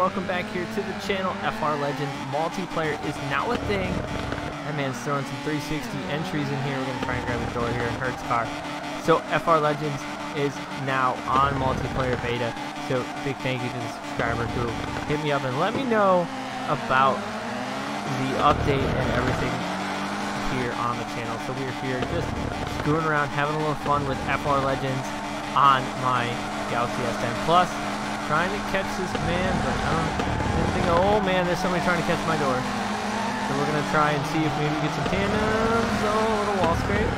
welcome back here to the channel. FR Legends multiplayer is now a thing. That man's throwing some 360 entries in here. We're going to try and grab the door here in Hert's car. So FR Legends is now on multiplayer beta. So big thank you to the subscriber who hit me up and let me know about the update and everything here on the channel. So we're here just screwing around, having a little fun with FR Legends on my Galaxy S10 Plus trying to catch this man, but I don't think, oh man, there's somebody trying to catch my door. So we're gonna try and see if maybe we can get some tandems. Oh, a little wall scrape.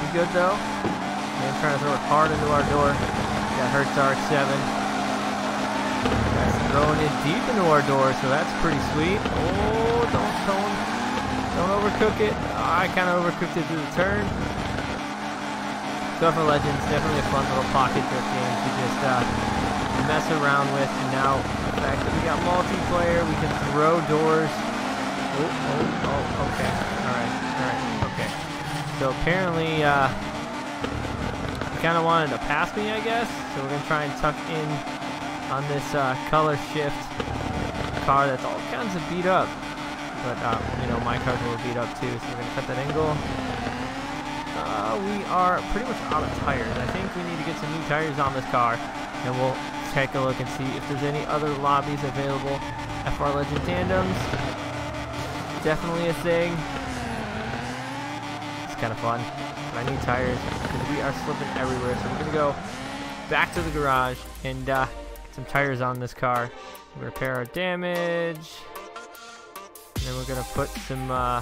We good though. Man trying to throw it hard into our door. That Hert's RX-7. That's throwing it deep into our door, so that's pretty sweet. Oh, don't don't don't overcook it. Oh, I kind of overcooked it through the turn. So FR Legends, definitely a fun little pocket trip game to just uh, mess around with. And now, the fact that we got multiplayer, we can throw doors. Oh, oh, oh, okay. Alright, alright, okay. So apparently, uh, he kind of wanted to pass me, I guess. So we're going to try and tuck in on this uh, color shift car that's all kinds of beat up. But, uh, you know, my car's a little beat up too, so we're going to cut that angle. Uh, we are pretty much out of tires. I think we need to get some new tires on this car, and we'll take a look and see if there's any other lobbies available. FR Legend Tandems, definitely a thing. It's kind of fun, I need tires because we are slipping everywhere. So we're gonna go back to the garage and uh, get some tires on this car. Repair our damage, and then we're gonna put some, uh,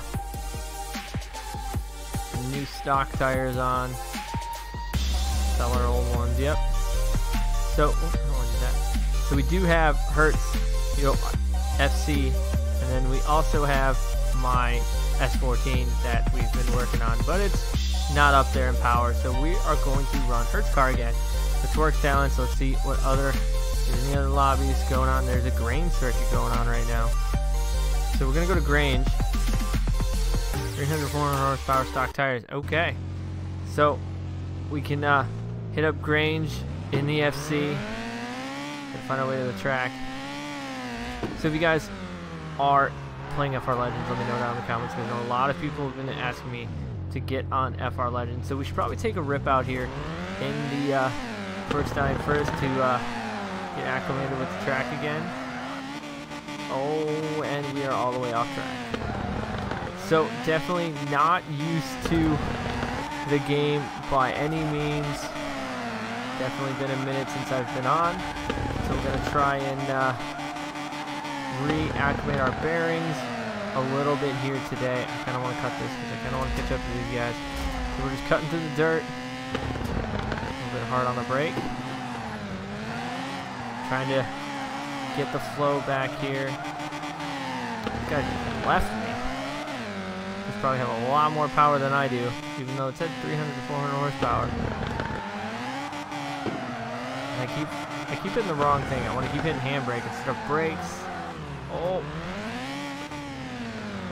some new stock tires on. Sell our old ones. Yep. So, so we do have Hert's, you know, FC, and then we also have my S14 that we've been working on, but it's not up there in power. So we are going to run Hert's car again. Let's work talent. So let's see what other there's any other lobbies going on. There's a Grange circuit going on right now. So we're gonna go to Grange. 300 400 horsepower stock tires. Okay. So we can uh, hit up Grange in the FC and find our way to the track. So if you guys are playing FR Legends, let me know down in the comments because a lot of people have been asking me to get on FR Legends. So we should probably take a rip out here in the uh, first time first to uh, get acclimated with the track again. Oh, and we are all the way off track. So definitely not used to the game by any means. Definitely been a minute since I've been on. So we're going to try and uh, reacclimate our bearings a little bit here today. I kind of want to cut this because I kind of want to catch up to these guys. So we're just cutting through the dirt. A little bit hard on the brake. Trying to get the flow back here. This guy left me. He's probably have a lot more power than I do, even though it said 300 to 400 horsepower. I keep I keep hitting the wrong thing. I want to keep hitting handbrake instead of brakes. Oh.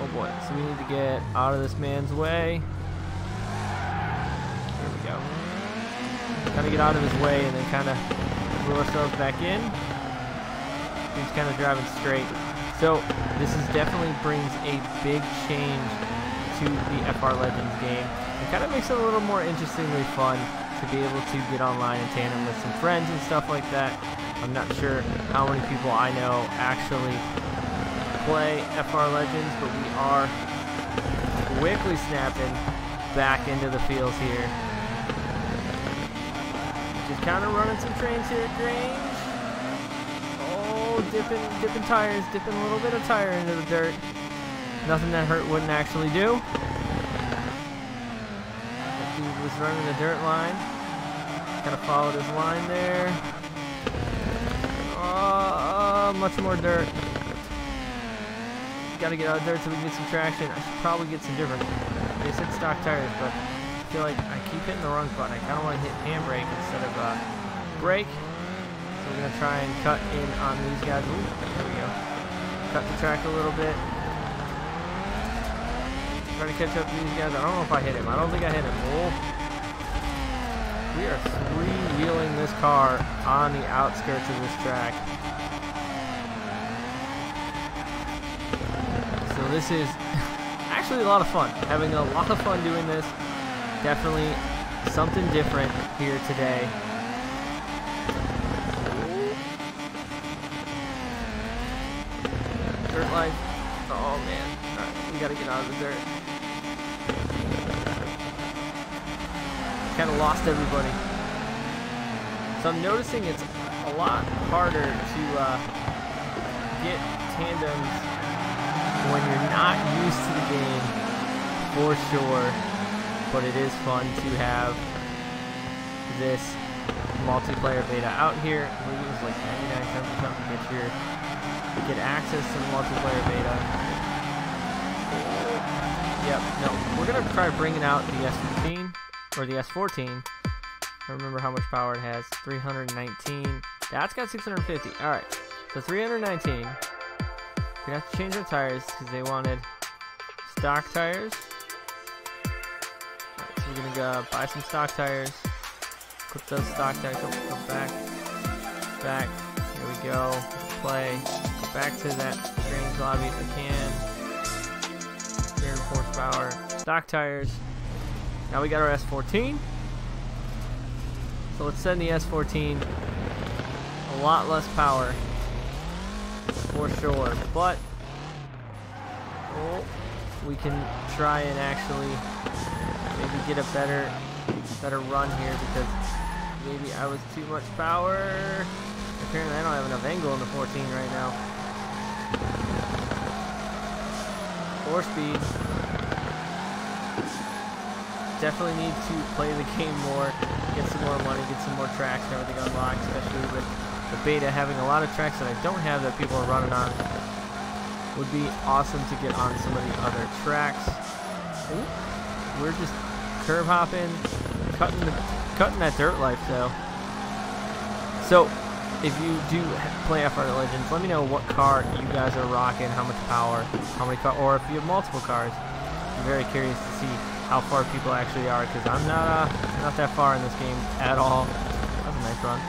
Oh boy. So we need to get out of this man's way. Here we go. Kind of get out of his way and then kind of reel ourselves back in. He's kind of driving straight. So this is definitely brings a big change to the FR Legends game. It kind of makes it a little more interestingly fun to be able to get online and tandem with some friends and stuff like that. I'm not sure how many people I know actually play FR Legends, but we are quickly snapping back into the fields here. Just kind of running some trains here at Grange. Oh, dipping, dipping tires, dipping a little bit of tire into the dirt. Nothing that Hert wouldn't actually do He was running the dirt line. Kind of followed his line there. Oh, much more dirt. Got to get out of dirt so we can get some traction. I should probably get some different. They said stock tires, but I feel like I keep hitting the wrong button. I kind of want to hit handbrake instead of uh, brake. So we're gonna try and cut in on these guys. Ooh, there we go. Cut the track a little bit. Try to catch up to these guys. I don't know if I hit him. I don't think I hit him. Oh. We are three-wheeling this car on the outskirts of this track. So this is actually a lot of fun. Having a lot of fun doing this. Definitely something different here today. Dirt life. Oh man. Alright, we gotta get out of the dirt. Kinda lost everybody. So I'm noticing it's a lot harder to uh, get tandems when you're not used to the game, for sure. But it is fun to have this multiplayer beta out here. I believe it was like 99 cents or something to get your get access to the multiplayer beta. Yep, no, we're gonna try bringing out the S15 or the S14. I remember how much power it has. 319. That's got 650. All right, so 319. We have to change our tires because they wanted stock tires. Alright, so we're gonna go buy some stock tires. Clip those stock tires. Go, go back, back. Here we go. Play. Go back to that strange lobby if I can. 300 horsepower. Stock tires. Now we got our S14. So let's send the S14 a lot less power for sure. But oh, we can try and actually maybe get a better better run here because maybe I was too much power. Apparently I don't have enough angle in the 14 right now. Four speed. Definitely need to play the game more, get some more money, get some more tracks and everything unlocked, especially with the beta having a lot of tracks that I don't have that people are running on. Would be awesome to get on some of the other tracks. Ooh, we're just curve hopping, cutting the cutting that dirt life though. So, if you do play FR Legends, let me know what car you guys are rocking, how much power, how many car, or if you have multiple cars. I'm very curious to see how far people actually are, because I'm not uh, not that far in this game at all. That was a nice run.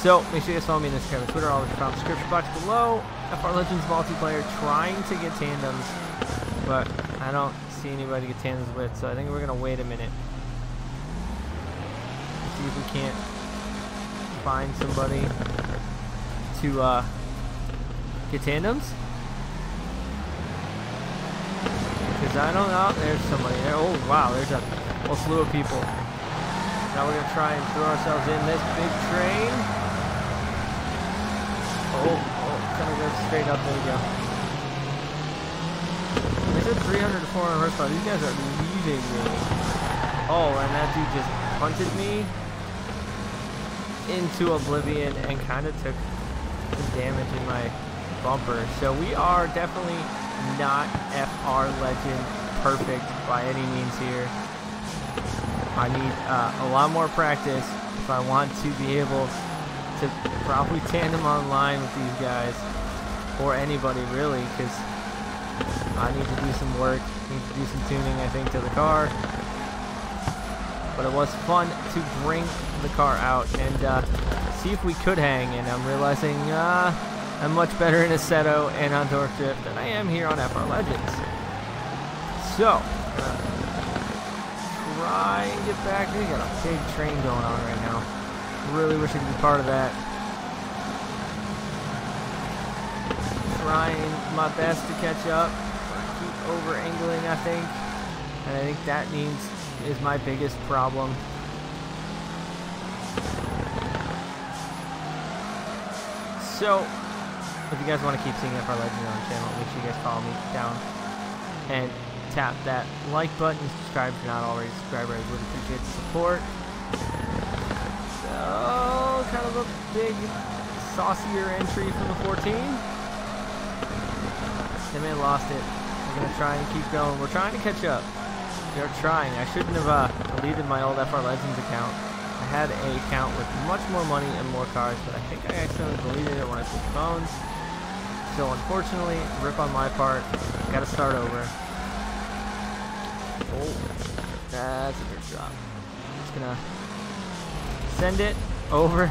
So, make sure you guys follow me on Instagram and Twitter, all the description box below. FR Legends multiplayer, trying to get tandems, but I don't see anybody to get tandems with, so I think we're going to wait a minute. See if we can't find somebody to uh, get tandems. Because I don't know, there's somebody there. Oh, wow, there's a whole slew of people. Now we're going to try and throw ourselves in this big train. Oh, oh, gonna go straight up. There we go. They said 300 to 400 horsepower. These guys are leaving me. Oh, and that dude just punted me into oblivion and kind of took some damage in my bumper. So we are definitely not FR Legend perfect by any means here. I need uh, a lot more practice if I want to be able to probably tandem online with these guys or anybody really because I need to do some work, need to do some tuning I think to the car. But it was fun to bring the car out and uh, see if we could hang and I'm realizing uh, I'm much better in Assetto and on Torque Drift than I am here on FR Legends. So, uh, try and get back. We got a big train going on right now. Really wish I could be part of that. Trying my best to catch up. Keep over angling, I think. And I think that needs is my biggest problem. So, if you guys want to keep seeing FR Legend on the channel, make sure you guys follow me down and tap that like button, subscribe if you're not already subscribed. I would appreciate the support. So, kind of a big, saucier entry from the 14. They may have lost it. We're going to try and keep going. We're trying to catch up. We are trying. I shouldn't have uh, deleted my old FR Legends account. I had a account with much more money and more cars, but I think I accidentally deleted it when I switched phones. So unfortunately, rip on my part. Gotta start over. Oh, that's a good drop. Just gonna send it over.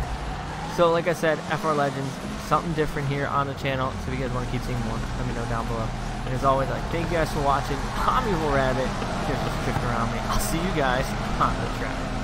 So like I said, FR Legends, something different here on the channel. So if you guys want to keep seeing more, let me know down below. And as always, like thank you guys for watching. I'm Evil Rabbit. Just drifting around me. I'll see you guys on the track.